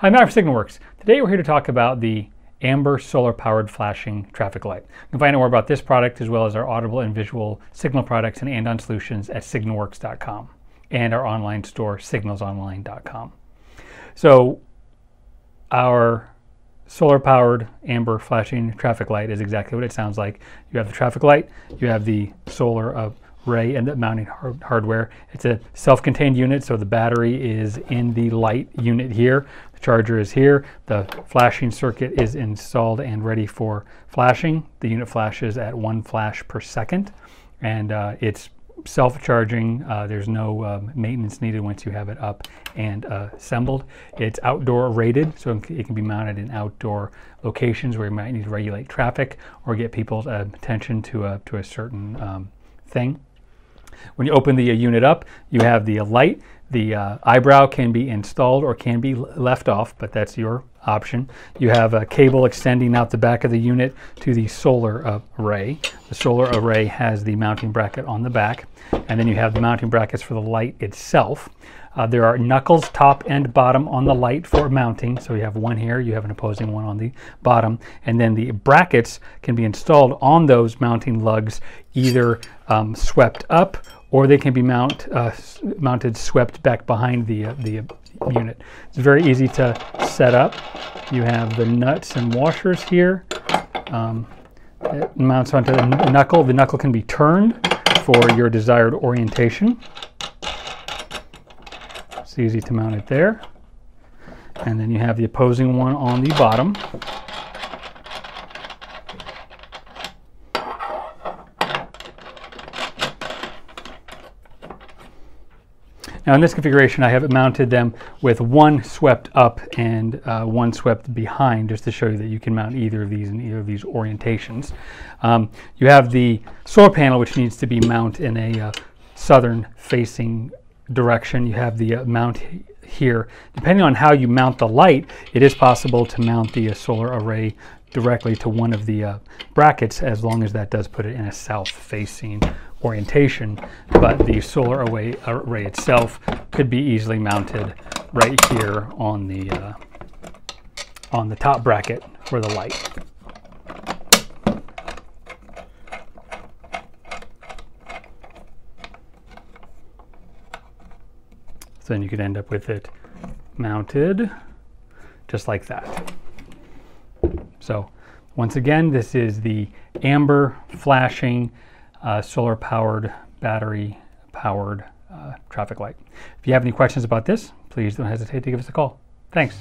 Hi, Matt from Signaworks. Today we're here to talk about the Amber solar powered flashing traffic light. You can find out more about this product as well as our audible and visual signal products and Andon solutions at signaworks.com and our online store signalsonline.com. So our solar powered amber flashing traffic light is exactly what it sounds like. You have the traffic light, you have the solar uh, array and the mounting hard hardware. It's a self-contained unit, so the battery is in the light unit here. The charger is here. The flashing circuit is installed and ready for flashing. The unit flashes at one flash per second, and uh, it's self-charging. Uh, there's no um, maintenance needed once you have it up and uh, assembled. It's outdoor rated, so it can be mounted in outdoor locations where you might need to regulate traffic or get people's uh, attention to a, to a certain um, thing. When you open the uh, unit up, you have the light. The uh, eyebrow can be installed or can be left off, but that's your option. You have a cable extending out the back of the unit to the solar array. The solar array has the mounting bracket on the back, and then you have the mounting brackets for the light itself. Uh, there are knuckles top and bottom on the light for mounting. So you have one here, you have an opposing one on the bottom. And then the brackets can be installed on those mounting lugs, either um, swept up or they can be mount, uh, mounted swept back behind the, uh, the unit. It's very easy to set up. You have the nuts and washers here. Um, it mounts onto the knuckle. The knuckle can be turned for your desired orientation. It's easy to mount it there. And then you have the opposing one on the bottom. Now in this configuration, I have mounted them with one swept up and uh, one swept behind, just to show you that you can mount either of these in either of these orientations. Um, you have the solar panel, which needs to be mounted in a uh, southern facing direction. You have the uh, mount here. Depending on how you mount the light, it is possible to mount the uh, solar array directly to one of the uh, brackets as long as that does put it in a south-facing orientation. But the solar array, array, itself could be easily mounted right here on the uh, on the top bracket for the light. So then you could end up with it mounted just like that. So once again, this is the amber flashing uh, solar powered battery powered uh, traffic light. If you have any questions about this, please don't hesitate to give us a call. Thanks.